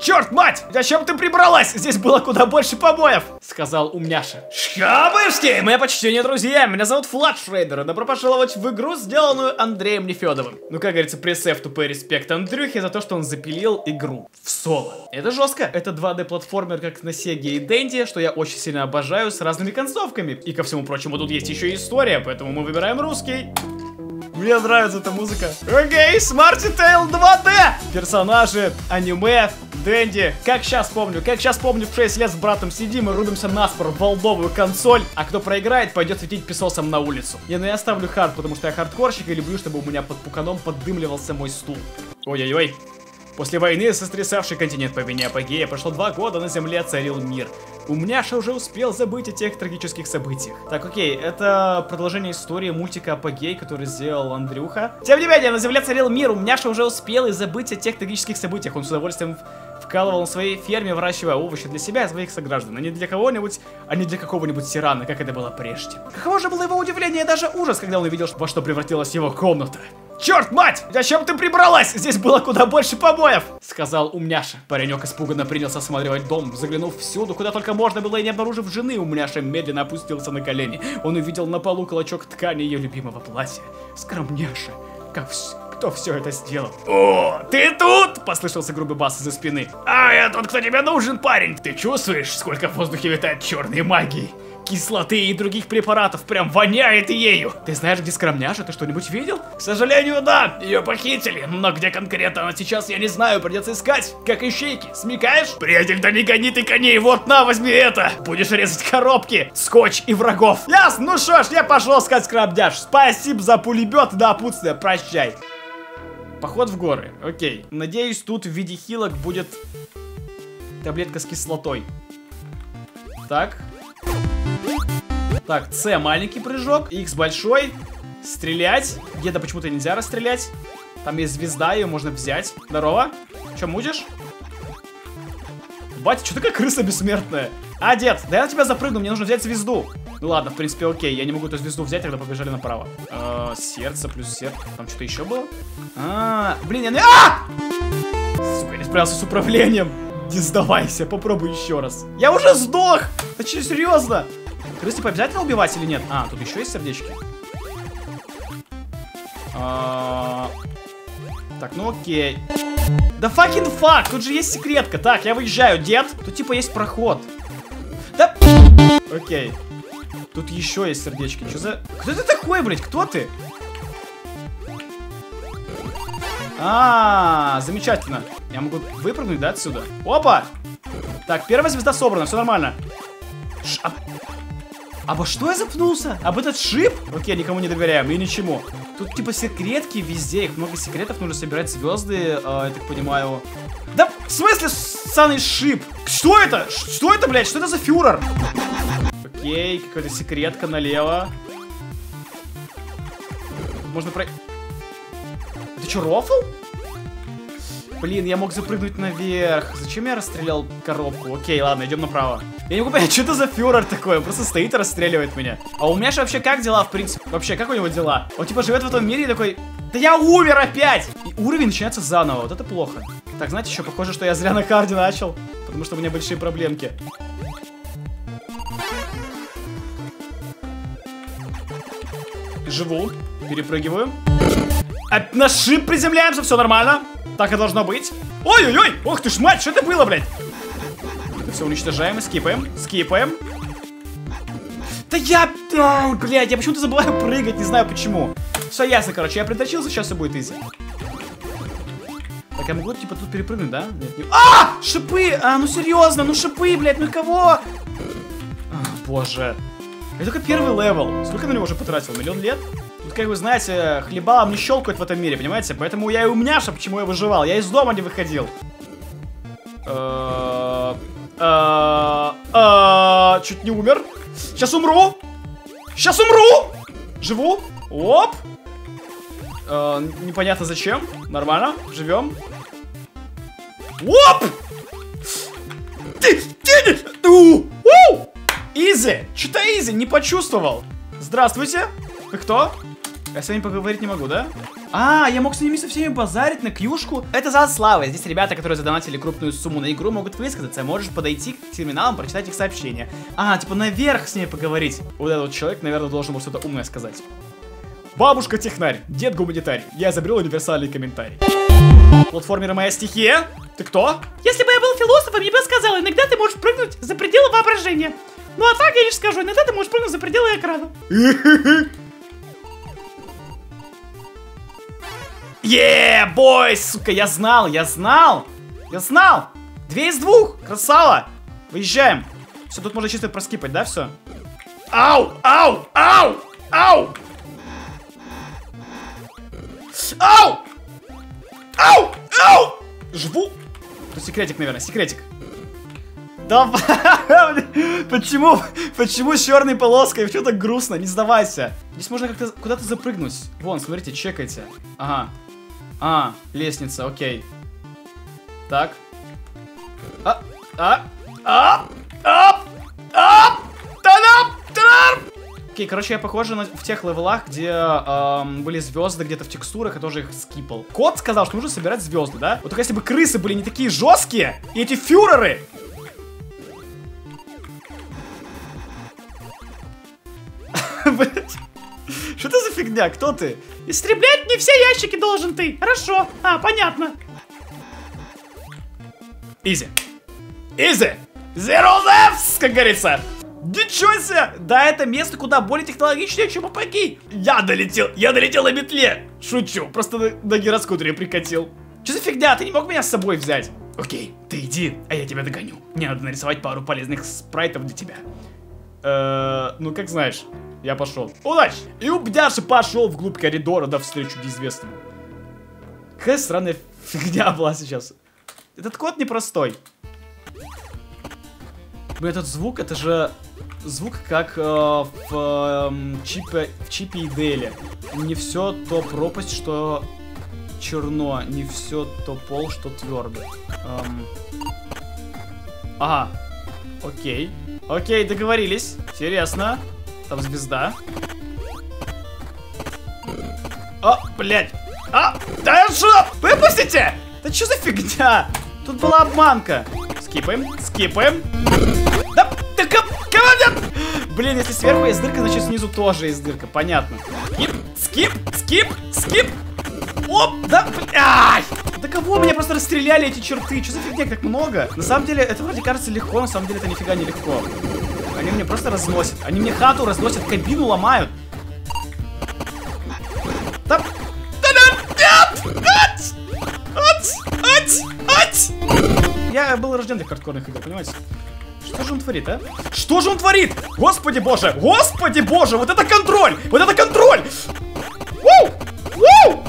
Черт, мать! Зачем ты прибралась? Здесь было куда больше побоев! Сказал умняша. Шкабышки! Мои почтения, друзья! Меня зовут Флат Шрейдер, и добро пожаловать в игру, сделанную Андреем Нефедовым. Ну, как говорится, пресс тупой респект Андрюхе за то, что он запилил игру в соло. Это жестко. Это 2D платформер, как на Сеге и Денди, что я очень сильно обожаю, с разными концовками. И ко всему прочему, тут есть еще и история, поэтому мы выбираем русский. Мне нравится эта музыка. Окей, Смарти Тейл 2D! Персонажи, аниме, Дэнди. Как сейчас помню, как сейчас помню, в 6 лет с братом сидим и рубимся наспор в волдовую консоль, а кто проиграет, пойдет светить песосом на улицу. Не, ну я ставлю хард, потому что я хардкорщик и люблю, чтобы у меня под пуканом поддымливался мой стул. Ой-ой-ой. После войны, сострясавший континент по вине апогея, прошло два года, на земле царил мир. Умняша уже успел забыть о тех трагических событиях. Так, окей, это продолжение истории мультика Апогей, который сделал Андрюха. Тем не менее, на земле царил мир, Умняша уже успел и забыть о тех трагических событиях. Он с удовольствием вкалывал на своей ферме, выращивая овощи для себя и своих сограждан, а не для кого-нибудь, а не для какого-нибудь тирана, как это было прежде. Каково же было его удивление и даже ужас, когда он увидел, во что превратилась его комната. Черт, мать! Зачем ты прибралась? Здесь было куда больше побоев! Сказал умняша. Паренек испуганно принялся осматривать дом, заглянув всюду, куда только можно было, и не обнаружив жены, умняша медленно опустился на колени. Он увидел на полу клочок ткани ее любимого платья. Скромняша. Как вс... Кто все это сделал? О, ты тут? Послышался грубый бас из-за спины. А, я тот, кто тебе нужен, парень. Ты чувствуешь, сколько в воздухе витает черной магии? кислоты и других препаратов, прям воняет ею. Ты знаешь, где скромняша? Ты что-нибудь видел? К сожалению, да, ее похитили, но где конкретно она сейчас, я не знаю, придется искать, как ищейки, смекаешь? Приятель, да не гони ты коней, вот на, возьми это. Будешь резать коробки, скотч и врагов. Ясно, ну что ж, я пошел искать скромняш. Спасибо за пулебет и напутствие, прощай. Поход в горы, окей. Надеюсь, тут в виде хилок будет таблетка с кислотой. Так, так, С маленький прыжок, X большой. Стрелять. Где-то почему-то нельзя расстрелять. Там есть звезда, ее можно взять. Здорово. Че, мудишь? Батя, что такая крыса бессмертная? А, дед, да я на тебя запрыгну, мне нужно взять звезду. Ну ладно, в принципе, окей, я не могу эту звезду взять, тогда побежали направо. Э сердце плюс сердце. Там что-то еще было? А, -а, -а блин, я не... А! Сука, не справился с управлением. Не сдавайся, попробуй еще раз. Я уже сдох! Да че, серьезно? Крыс типа обязательно убивать или нет? А, тут еще есть сердечки. А... Так, ну окей. Да fucking fuck, тут же есть секретка. Так, я выезжаю, дед. Тут типа есть проход. Да... Окей. Тут еще есть сердечки. Что за... Кто ты такой, блядь? Кто ты? А, -а, -а замечательно. Я могу выпрыгнуть, да, отсюда? Опа! Так, первая звезда собрана, все нормально. Ш а... Обо что я запнулся? Об этот шип? Окей, никому не доверяю, мне ничему. Тут типа секретки везде, их много секретов, нужно собирать звезды, э, я так понимаю. Да, в смысле, ссаный шип? Что это? Что это, блядь? Что это за фюрер? Окей, какая-то секретка налево. Можно про... Это что, рофл? Блин, я мог запрыгнуть наверх. Зачем я расстрелял коробку? Окей, ладно, идем направо. Я не могу понять, что это за фюрер такой? Он просто стоит и расстреливает меня. А у меня же вообще как дела, в принципе? Вообще, как у него дела? Он типа живет в этом мире и такой... Да я умер опять! И уровень начинается заново, вот это плохо. Так, знаете, еще похоже, что я зря на карде начал. Потому что у меня большие проблемки. Живу. Перепрыгиваю. А на шип приземляемся, все нормально. Так и должно быть. Ой-ой-ой! Ох ты ж мать, что это было, блядь? Все, уничтожаем, скипаем, скипаем. Да я... Ой, блядь, я почему-то забываю прыгать, не знаю почему. Все ясно, короче, я притащился, сейчас все будет изи. Так, я могу, типа, тут перепрыгнуть, да? Нет, не... А! Шипы! А, ну серьезно, ну шипы, блядь, ну кого? А, боже. Это только первый level. Сколько на него уже потратил? Миллион лет? Тут, как вы знаете, хлебалом не щелкают в этом мире, понимаете? Поэтому я и умняша, почему я выживал. Я из дома не выходил. Чуть не умер. Сейчас умру. Сейчас умру. Живу. Оп. Непонятно зачем. Нормально. Живем. Оп! Ты! Ты! Изи! Что-то изи, не почувствовал. Здравствуйте. Вы кто? Я с вами поговорить не могу, да? А, я мог с ними со всеми базарить на кьюшку. Это за славы. Здесь ребята, которые задонатили крупную сумму на игру, могут высказаться. Можешь подойти к терминалам, прочитать их сообщения. А, типа наверх с ней поговорить. Вот этот человек, наверное, должен был что-то умное сказать. Бабушка технарь, дед гуманитарий. Я изобрел универсальный комментарий. Платформеры моя стихия? Ты кто? Если бы я был философом, я бы сказал, иногда ты можешь прыгнуть за пределы воображения. Ну а так я лишь скажу, иногда ты можешь прыгнуть за пределы экрана. Е, бой, сука, я знал, я знал, я знал. Две из двух, красава. Выезжаем. Все, тут можно чисто проскипать, да, все? Ау, ау, ау, ау. Ау! Ау! Ау! Жву. Тут секретик, наверное, секретик. Да, почему, почему с черной полоской? Почему так грустно? Не сдавайся. Здесь можно как-то куда-то запрыгнуть. Вон, смотрите, чекайте. Ага. А, лестница, окей. Так. А, а, а, а, а, та-дам, та Окей, короче, я похоже на, в тех левелах, где эм, были звезды где-то в текстурах, я тоже их скипал. Кот сказал, что нужно собирать звезды, да? Вот только если бы крысы были не такие жесткие, и эти фюреры фигня? Кто ты? Истреблять не все ящики должен ты. Хорошо. А, понятно. Изи. Изи. Zero lefts, как говорится. Ничего себе! Да, это место куда более технологичнее, чем АПГ. Я долетел, я долетел на метле. Шучу, просто на, на гироскутере прикатил. Что за фигня? Ты не мог меня с собой взять? Окей, ты иди, а я тебя догоню. Мне надо нарисовать пару полезных спрайтов для тебя. Э, ну, как знаешь. Я пошел. Удачи! И Убдяша пошел вглубь коридора до встречу неизвестному. Какая странная фигня была сейчас. Этот код непростой. Блин, этот звук, это же звук как э, в, э, чипе, в чипе и Деле. Не все то пропасть, что черно, не все то пол, что твердо. Эм... Ага. Окей. Окей, договорились. Интересно. Там звезда. О, блядь. А, да что? Выпустите! Да что за фигня? Тут была обманка. Скипаем, скипаем. Да, да кого Блин, если сверху есть дырка, значит снизу тоже есть дырка. Понятно. Скип, скип, скип, скип. Оп, да, ай! Да кого меня просто расстреляли эти черты? Что за фигня, как много? На самом деле, это вроде кажется легко, на самом деле это нифига не легко. Они мне просто разносят. Они мне хату разносят, кабину ломают. Там... Ать! Ать! Ать! Ать! Я был рожден для хардкорных игр, понимаете? Что же он творит, а? Что же он творит? Господи боже! Господи боже! Вот это контроль! Вот это контроль! Воу! Воу!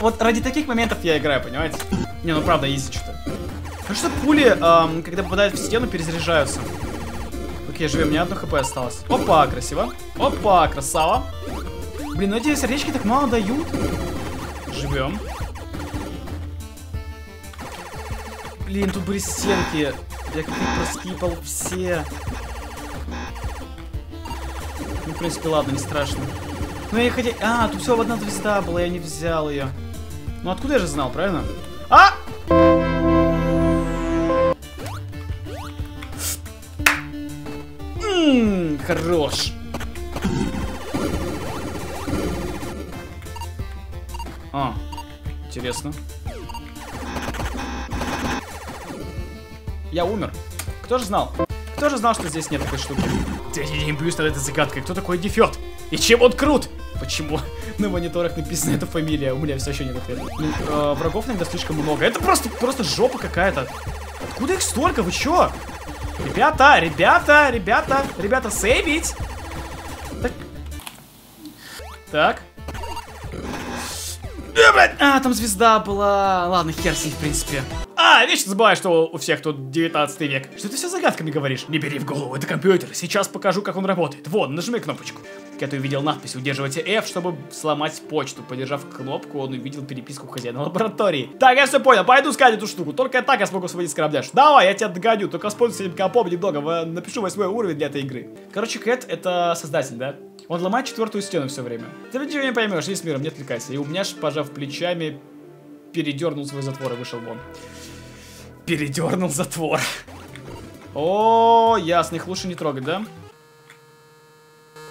Вот ради таких моментов я играю, понимаете? Не, ну правда, изи что-то. А что пули, эм, когда попадают в стену, перезаряжаются? Окей, живем, мне одно хп осталось. Опа, красиво. Опа, красава. Блин, ну эти сердечки так мало дают. Живем. Блин, тут были стенки. Я как-то проскипал все. Ну, в принципе, ладно, не страшно. Ну, я хотел... А, тут всего одна звезда была, я не взял ее. Ну, откуда я же знал, правильно? А! Хорош. А, интересно. Я умер. Кто же знал? Кто же знал, что здесь нет такой штуки? День плюс над этой загадкой. Кто такой Дефет? И чем он крут? Почему на мониторах написана эта фамилия? У меня все еще нет ответа. Ну, э, врагов иногда слишком много. Это просто, просто жопа какая-то. Откуда их столько? Вы чё? Ребята, ребята, ребята, ребята, сейвить! Так. Так. А, там звезда была. Ладно, хер с ней, в принципе. А, вечно забываю, что у всех тут 19 век. Что ты все загадками говоришь? Не бери в голову, это компьютер. Сейчас покажу, как он работает. Вон, нажми кнопочку. Кэт увидел надпись «Удерживайте F, чтобы сломать почту». Подержав кнопку, он увидел переписку хозяина лаборатории. Так, я все понял, пойду искать эту штуку. Только так я смогу сводить с корабля. Давай, я тебя догоню, только с этим компом немного. Напишу восьмой уровень для этой игры. Короче, Кэт это создатель, да? Он ломает четвертую стену все время. Ты ничего не поймешь, есть миром, не отвлекайся. И умняш, пожав плечами, передернул свой затвор и вышел вон. Передернул затвор. О, ясно, их лучше не трогать, да?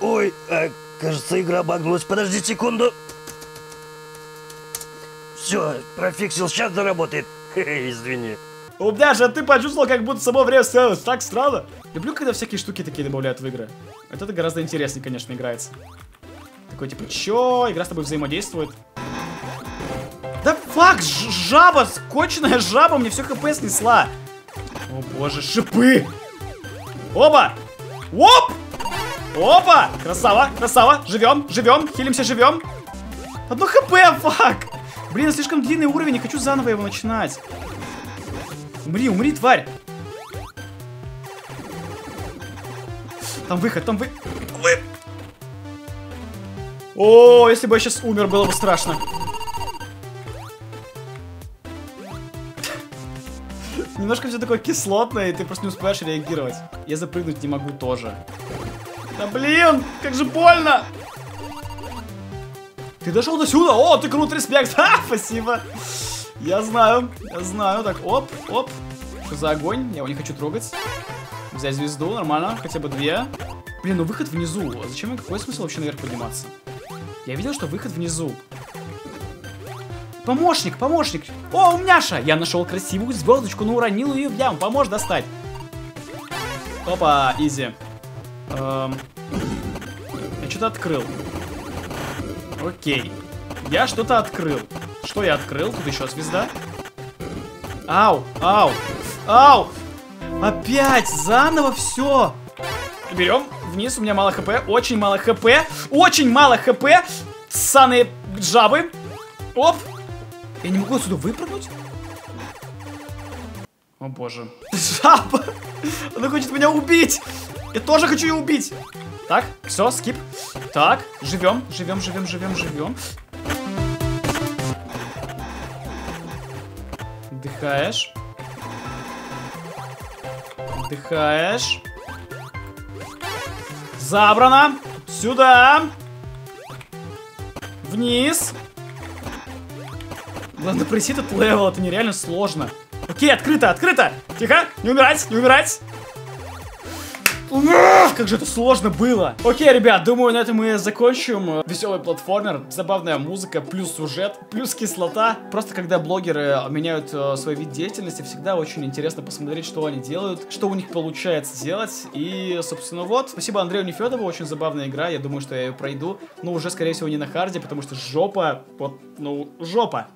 Ой, э, кажется, игра багнулась. Подожди секунду. Все, профиксил, сейчас заработает. Хе-хе, извини. Умняша, ты почувствовал, как будто само время становилось так странно. Люблю, когда всякие штуки такие добавляют в игры. Это гораздо интереснее, конечно, играется. Такой, типа, чё? Игра с тобой взаимодействует. Да фак, жаба, скотченная жаба мне все хп снесла. О боже, шипы. Оба! Оп! Опа! Красава, красава, живем, живем, хилимся, живем. Одно хп, фак! Блин, слишком длинный уровень, не хочу заново его начинать. Умри, умри, тварь! Там выход, там вы... вы... О, если бы я сейчас умер, было бы страшно. Немножко все такое кислотное, и ты просто не успеваешь реагировать. Я запрыгнуть не могу тоже. Да блин, как же больно! Ты дошел до сюда? О, ты крут, респект! Ха, спасибо! Я знаю, я знаю. Так, оп, оп. Что за огонь? Я его не хочу трогать. Взять звезду, нормально, хотя бы две. Блин, ну выход внизу. А Зачем, какой смысл вообще наверх подниматься? Я видел, что выход внизу. Помощник, помощник. О, умняша! Я нашел красивую звездочку, но уронил ее в яму. Поможешь достать. Опа, изи. Эм, я что-то открыл. Окей. Я что-то открыл. Что я открыл? Тут еще звезда. Ау, ау, ау! Опять заново все. Берем вниз, у меня мало хп, очень мало хп, очень мало хп. Ссаные жабы. Оп. Я не могу отсюда выпрыгнуть? О боже. Жаба! Она хочет меня убить! Я тоже хочу ее убить! Так, все, skip. Так, живем, живем, живем, живем, живем. Отдыхаешь. Отдыхаешь. Забрано. Сюда. Вниз. Главное пройти этот level, это нереально сложно. Окей, открыто, открыто. Тихо, не умирать, не умирать. Как же это сложно было. Окей, ребят, думаю, на этом мы закончим. Веселый платформер, забавная музыка, плюс сюжет, плюс кислота. Просто когда блогеры меняют э, свой вид деятельности, всегда очень интересно посмотреть, что они делают, что у них получается делать. И, собственно, вот. Спасибо Андрею Нефедову, очень забавная игра. Я думаю, что я ее пройду. Но уже, скорее всего, не на харде, потому что жопа, вот, ну, жопа.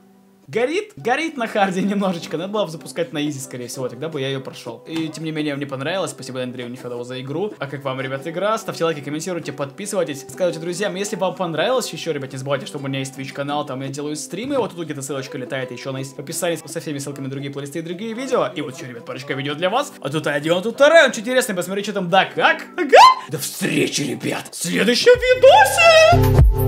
Горит? Горит на харде немножечко. Надо было бы запускать на изи, скорее всего. Тогда бы я ее прошел. И тем не менее, мне понравилось. Спасибо Андрею Нефедову за игру. А как вам, ребят, игра? Ставьте лайки, комментируйте, подписывайтесь. Скажите друзьям, если вам понравилось, еще, ребят, не забывайте, что у меня есть Twitch канал, там я делаю стримы. Вот тут где-то ссылочка летает. Еще она есть в описании со всеми ссылками на другие плейлисты и другие видео. И вот еще, ребят, парочка видео для вас. А тут один, а тут второй. Очень интересно, посмотреть, что там да как. Ага. До встречи, ребят, в следующем видосе!